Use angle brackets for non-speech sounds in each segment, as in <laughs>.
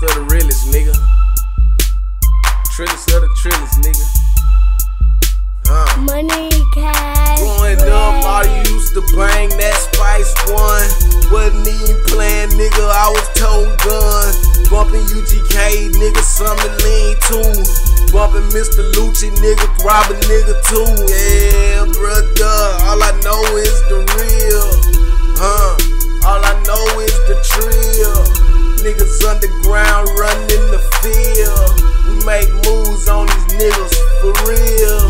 Trillest of the realest, nigga. Trillest of the trillest, nigga. Huh. Money, cash. Growing up, I used to bang that Spice One. Wasn't even playing, nigga. I was toting guns. Bumping UGK, nigga, something lean too. Bumping Mr. Lucci, nigga, rob a nigga too. Yeah, brother. All I know is the real. Huh. All I know is the trill. Niggas underground running in the field. We make moves on these niggas for real.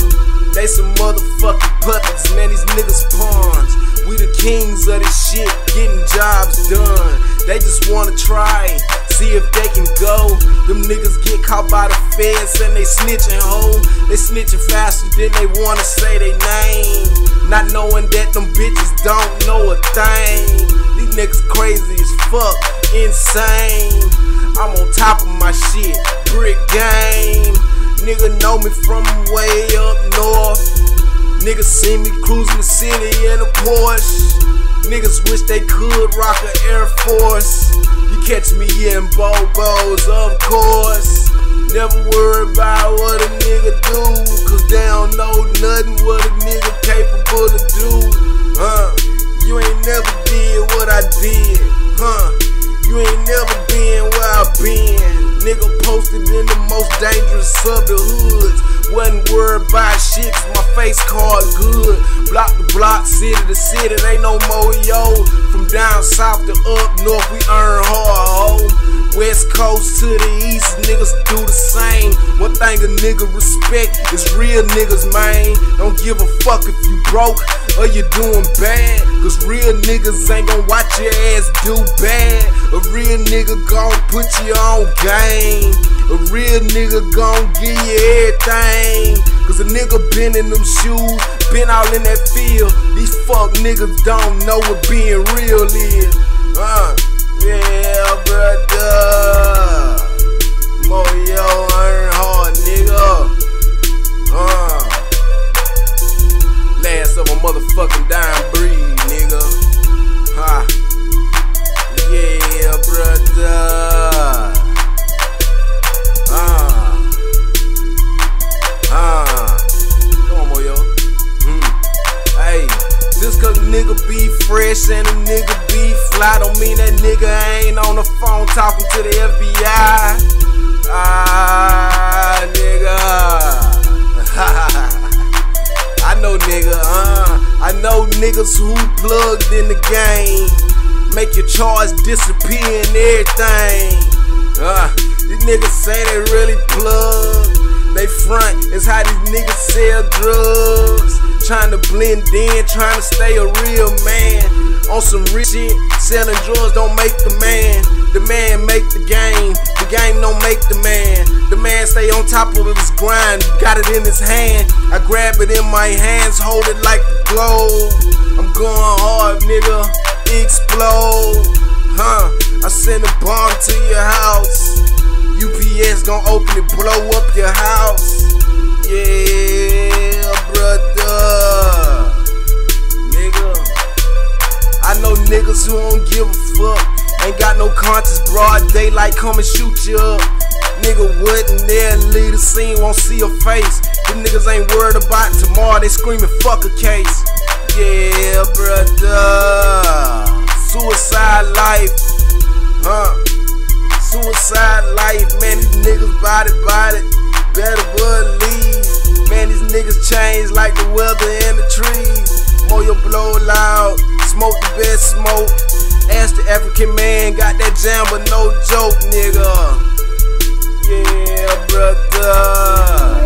They some motherfucking puppets, man. These niggas pawns. We the kings of this shit, getting jobs done. They just wanna try, see if they can go. Them niggas get caught by the feds and they snitching, ho. They snitching faster than they wanna say they name. Not knowing that them bitches don't know a thing. These niggas crazy as fuck, insane. I'm on top of my shit, brick game. Nigga know me from way up north. Niggas see me cruising the city in a Porsche. Niggas wish they could rock an Air Force. You catch me in Bobos, of course. Never worry about what a nigga do, cause they don't know nothing what a nigga capable to do. Huh? You ain't never did what I did. Huh? You ain't never been where I been. Nigga posted in the most dangerous of the hoods. Wasn't worried about shit, cause my face card good. Block to block, city to city, ain't no more yo. From down south to up north, we. West coast to the east, niggas do the same. One thing a nigga respect is real niggas, man. Don't give a fuck if you broke or you doing bad. Cause real niggas ain't gon' watch your ass do bad. A real nigga gon' put you on game. A real nigga gon' give you everything. Cause a nigga been in them shoes, been all in that field. These fuck niggas don't know what being real is. Uh, yeah, brother. Moeyo nigga be fresh and a nigga be fly don't mean that nigga ain't on the phone talking to the FBI. Ah, nigga. <laughs> I know nigga, uh, I know niggas who plugged in the game. Make your charge disappear and everything. Uh, these niggas say they really plug. They front is how these niggas sell drugs. Trying to blend in, trying to stay a real man. On some rich shit, selling drugs don't make the man. The man make the game, the game don't make the man. The man stay on top of his grind, got it in his hand. I grab it in my hands, hold it like the globe. I'm going hard, nigga, explode. Huh, I send a bomb to your house. UPS gon' open it, blow up your house. Yeah, brother. Give a fuck. Ain't got no conscience, broad daylight, come and shoot you up. Nigga wouldn't there leave the scene, won't see your face. Them niggas ain't worried about tomorrow, they screaming fuck a case. Yeah, brother. Suicide life, huh? Suicide life, man, these niggas body body. Better believe, man, these niggas change like the weather and the trees. Moeyo blow loud, smoke the best smoke. Ask the African man, got that jam, but no joke, nigga. Yeah, brother.